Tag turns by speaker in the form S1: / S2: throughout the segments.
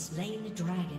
S1: Slain the dragon.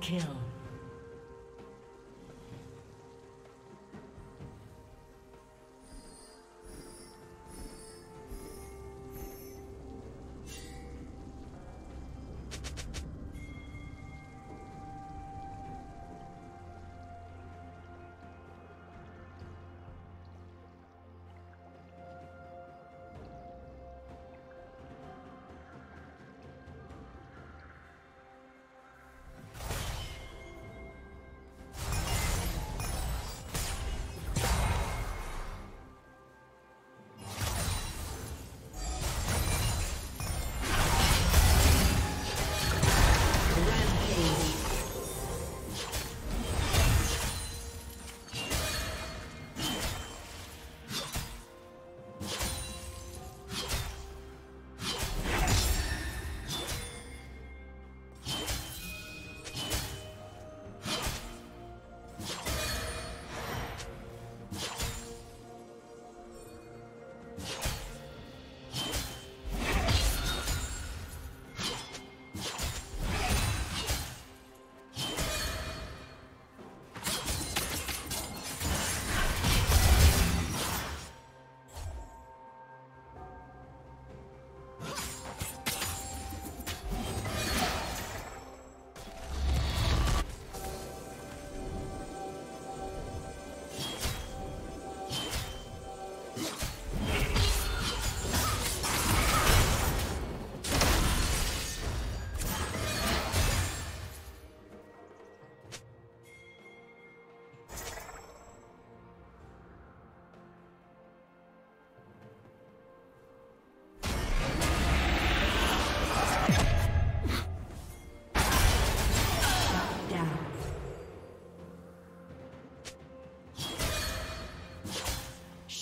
S1: Kill.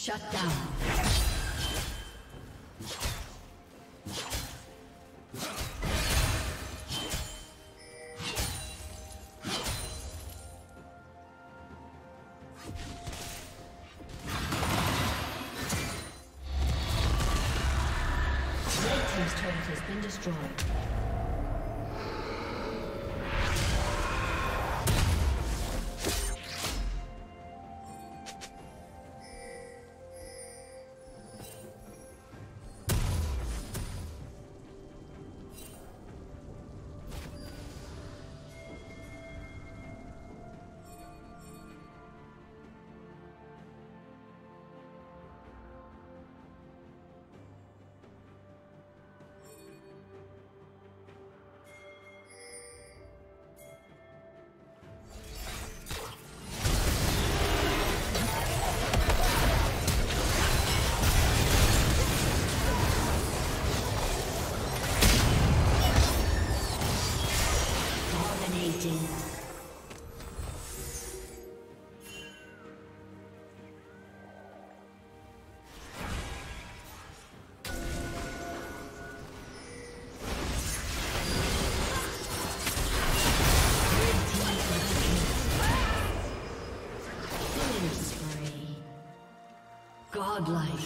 S1: Shut down. Godlike.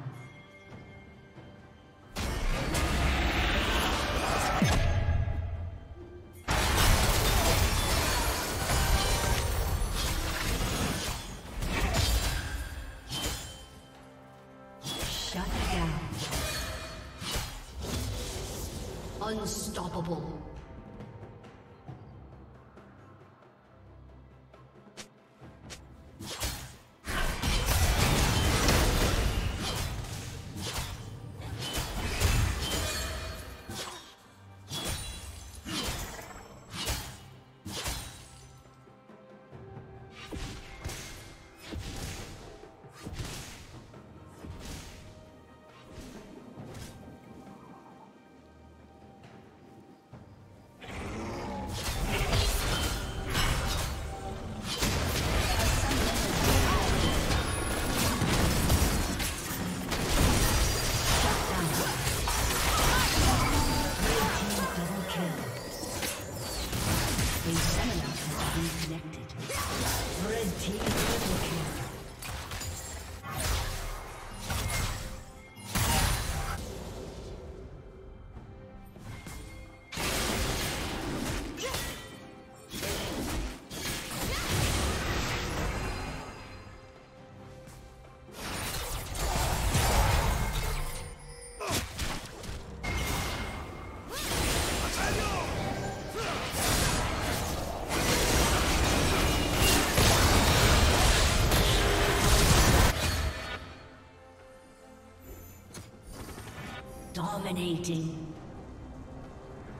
S1: Dominating.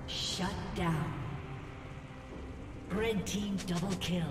S1: Shut down. Red team double kill.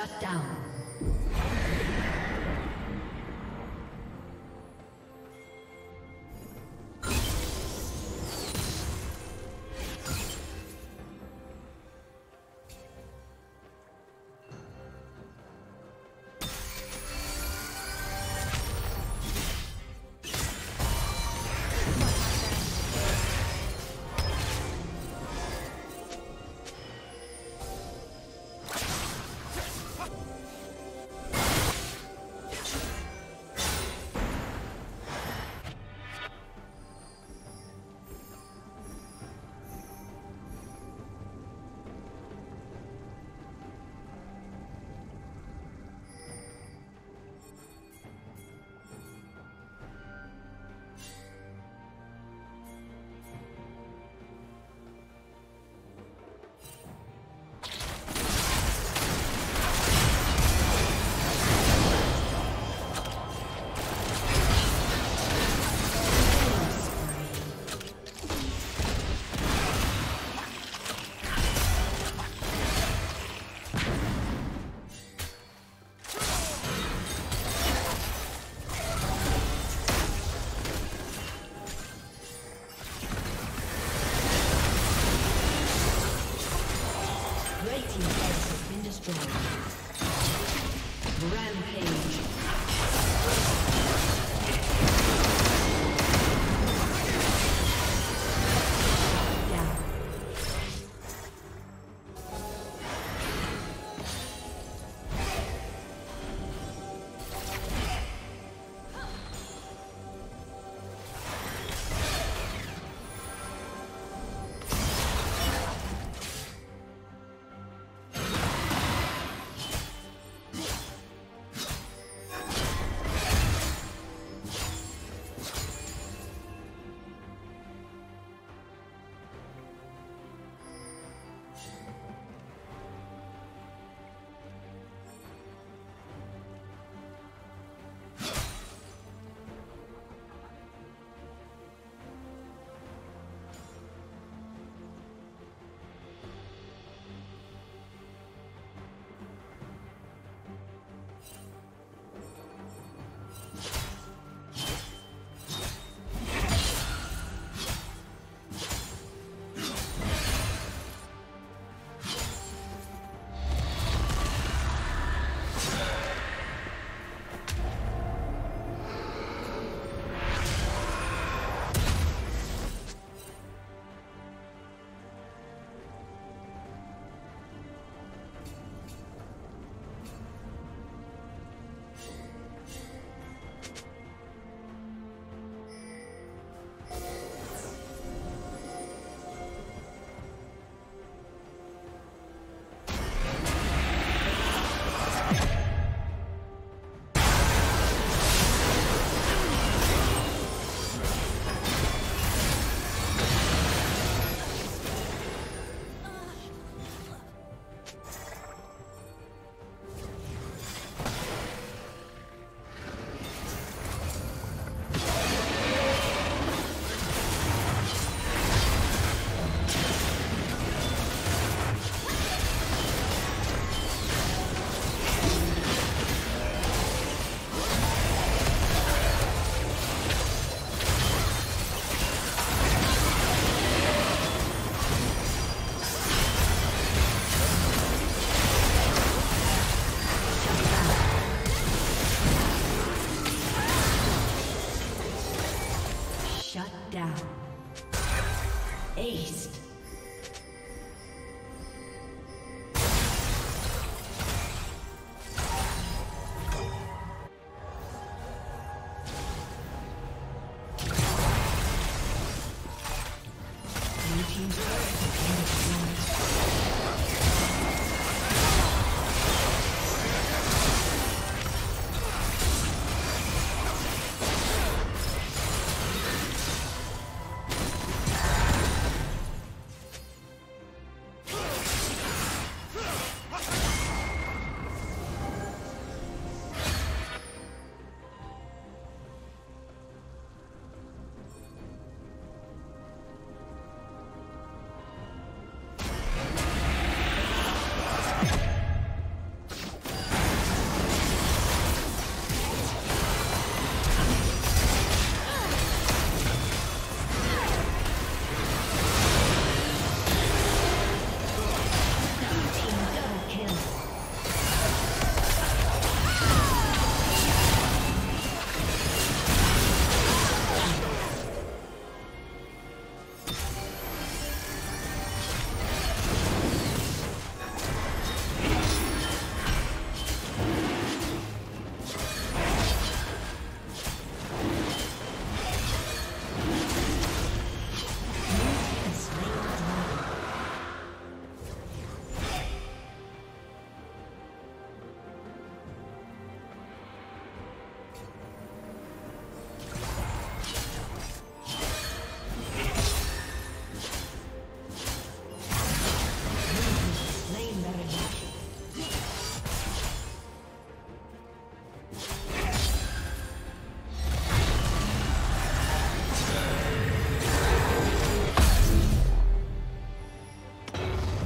S1: Shut down. Down.